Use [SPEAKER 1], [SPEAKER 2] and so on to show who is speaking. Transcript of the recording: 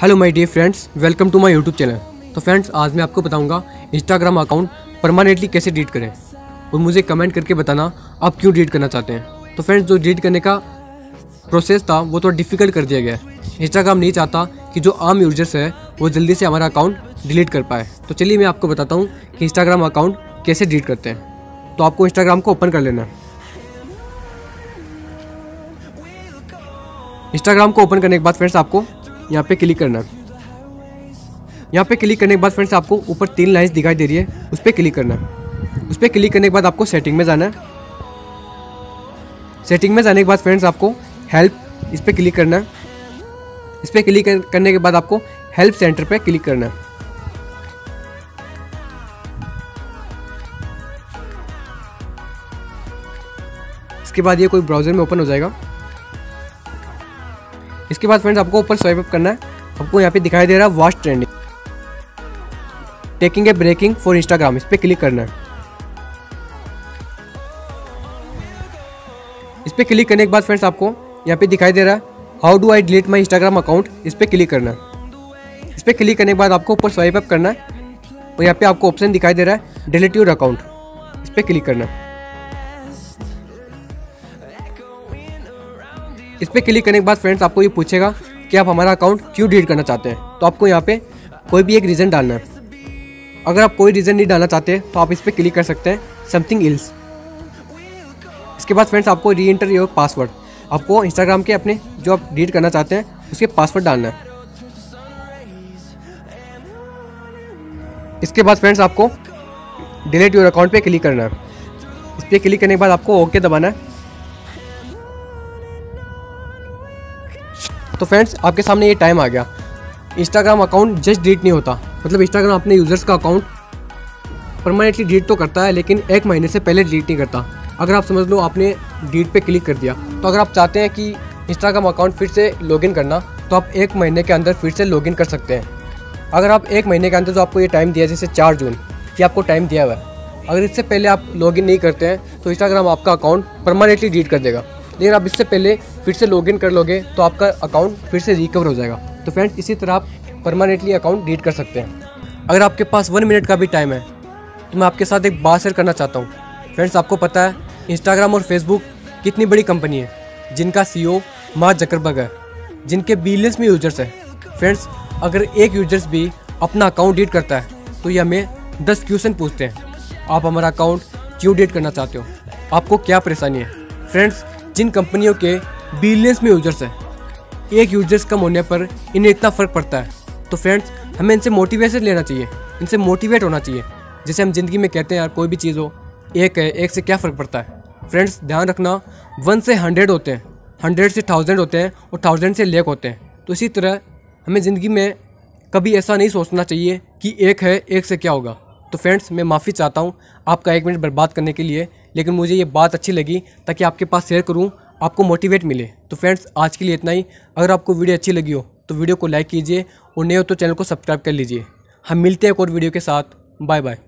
[SPEAKER 1] Hello my dear friends welcome to my YouTube channel तो friends आज मैं आपको बताऊँगा इंस्टाग्राम अकाउंट परमानेंटली कैसे डिलीट करें। और मुझे कमेंट करके बताना आप क्यों डिलीट करना चाहते हैं। तो फ्रेंड्स जो डिलीट करने का प्रोसेस था, वो थोड़ा डिफ़िकल्ट कर दिया गया है। इंस्टाग्राम नहीं चाहता कि जो आम यूज़र्स है, वो जल्दी से हमारा अकाउंट डिलीट कर पाए। तो चलिए मैं आपको बताता हूँ कि इंस्टाग्राम अकाउंट कैसे डिलीट करते हैं। तो आपको इंस्टाग्राम को ओपन कर लेना है। इंस्टाग्राम को ओपन करने के बाद फ्रेंड्स आपको यहाँ पे क्लिक करना। है यहाँ पे क्लिक करने के बाद फ्रेंड्स आपको ऊपर तीन लाइन्स दिखाई दे रही है, उस पर क्लिक करना। है उस पर क्लिक करने के बाद आपको सेटिंग में जाना। है सेटिंग में जाने के बाद फ्रेंड्स आपको हेल्प, इस पर क्लिक करना। है इस पर क्लिक करने के बाद आपको हेल्प सेंटर पर क्लिक करना। है इसके बाद ये कोई ब्राउज़र में ओपन हो जाएगा। इसके बाद फ्रेंड्स आपको ऊपर स्वाइप अप करना है। आपको यहाँ पे दिखाई दे रहा है vast trending taking a breaking for Instagram इस पर क्लिक करना है। इस पर क्लिक करने के बाद फ्रेंड्स आपको यहाँ पे दिखाई दे रहा है how do I delete my Instagram account इस पर क्लिक करना है। इस पर क्लिक करने के बाद आपको ऊपर स्वाइप अप करना है, और यहाँ पे आपको ऑप्शन दिखाई दे रहा है डिलीट योर अकाउंट इस पर क्लिक करना है। इस पर क्लिक करने के बाद फ्रेंड्स आपको ये पूछेगा कि आप हमारा अकाउंट क्यों डिलीट करना चाहते हैं? तो आपको यहाँ पे कोई भी एक रीज़न डालना है। अगर आप कोई रीज़न नहीं डालना चाहते तो आप इस पर क्लिक कर सकते हैं समथिंग इल्स इसके बाद फ्रेंड्स आपको री एंटर योर पासवर्ड आपको इंस्टाग्राम के अपने जो आप डिलीट करना चाहते हैं, उसके पासवर्ड डालना है। इसके बाद फ्रेंड्स आपको डिलीट योर अकाउंट पे क्लिक करना है। इस पर क्लिक करने के बाद आपको ओके दबाना है। तो फ्रेंड्स आपके सामने ये टाइम आ गया। इंस्टाग्राम अकाउंट जस्ट डिलीट नहीं होता। मतलब इंस्टाग्राम अपने यूज़र्स का अकाउंट परमानेंटली डिलीट तो करता है, लेकिन एक महीने से पहले डिलीट नहीं करता। अगर आप समझ लो, आपने डिलीट पे क्लिक कर दिया तो अगर आप चाहते हैं कि इंस्टाग्राम अकाउंट फिर से लॉगिन करना तो आप एक महीने के अंदर फिर से लॉगिन कर सकते हैं। अगर आप एक महीने के अंदर जो आपको ये टाइम दिया, जैसे चार जून, ये आपको टाइम दिया हुआ है। अगर इससे पहले आप लॉगिन नहीं करते हैं तो इंस्टाग्राम आपका अकाउंट परमानेंटली डिलीट कर देगा। लेकिन आप इससे पहले फिर से लॉगिन कर लोगे तो आपका अकाउंट फिर से रिकवर हो जाएगा। तो फ्रेंड्स इसी तरह आप परमानेंटली अकाउंट डिलीट कर सकते हैं। अगर आपके पास वन मिनट का भी टाइम है तो मैं आपके साथ एक बात शेयर करना चाहता हूँ। फ्रेंड्स आपको पता है इंस्टाग्राम और फेसबुक कितनी बड़ी कंपनी है, जिनका सी ओ मार्क जकरबर्ग है, जिनके बिलियंस में यूज़र्स हैं। फ्रेंड्स अगर एक यूज़र्स भी अपना अकाउंट डिलीट करता है तो ये हमें दस क्वेश्चन पूछते हैं। आप हमारा अकाउंट क्यों डिलीट करना चाहते हो? आपको क्या परेशानी है? फ्रेंड्स जिन कंपनियों के बिलियंस में यूज़र्स हैं, एक यूज़र्स कम होने पर इन्हें इतना फ़र्क पड़ता है। तो फ्रेंड्स हमें इनसे मोटिवेशन लेना चाहिए, इनसे मोटिवेट होना चाहिए। जैसे हम ज़िंदगी में कहते हैं, यार, कोई भी चीज़ हो, एक है, एक से क्या फ़र्क पड़ता है? फ्रेंड्स ध्यान रखना वन से हंड्रेड होते हैं। हंड्रेड से थाउज़ेंड होते हैं और थाउज़ेंड से लेक होते हैं। तो इसी तरह हमें ज़िंदगी में कभी ऐसा नहीं सोचना चाहिए कि एक है, एक से क्या होगा। तो फ्रेंड्स मैं माफ़ी चाहता हूँ आपका एक मिनट बर्बाद करने के लिए, लेकिन मुझे ये बात अच्छी लगी ताकि आपके पास शेयर करूँ, आपको मोटिवेट मिले। तो फ्रेंड्स आज के लिए इतना ही। अगर आपको वीडियो अच्छी लगी हो तो वीडियो को लाइक कीजिए और नए हो तो चैनल को सब्सक्राइब कर लीजिए। हम मिलते हैं एक और वीडियो के साथ। Bye bye